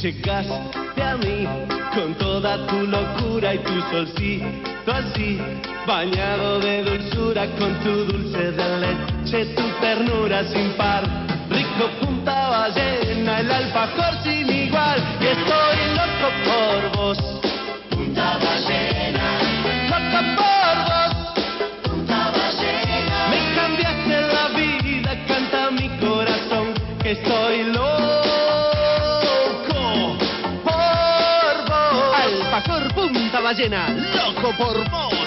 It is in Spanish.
Llegaste a mí con toda tu locura y tu solcito así, bañado de dulzura con tu dulce de leche, tu ternura sin par. Rico punta ballena, el alfajor sin igual, y estoy loco por vos. Punta ballena, Loco por vos, punta ballena, me cambiaste la vida, canta mi corazón, que estoy loco Alfajor punta ballena, loco por vos.